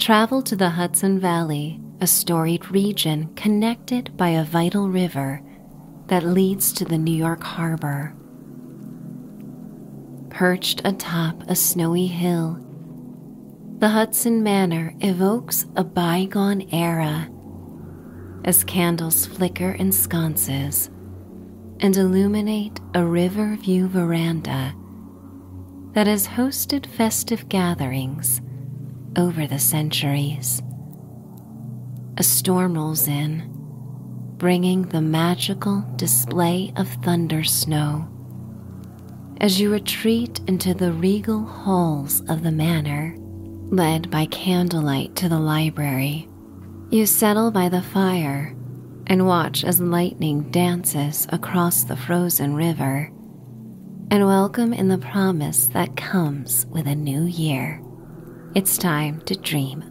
Travel to the Hudson Valley, a storied region connected by a vital river that leads to the New York Harbor. Perched atop a snowy hill, the Hudson Manor evokes a bygone era as candles flicker in sconces and illuminate a river view veranda that has hosted festive gatherings over the centuries. A storm rolls in, bringing the magical display of thunder snow. As you retreat into the regal halls of the manor, led by candlelight to the library, you settle by the fire and watch as lightning dances across the frozen river and welcome in the promise that comes with a new year. It's time to dream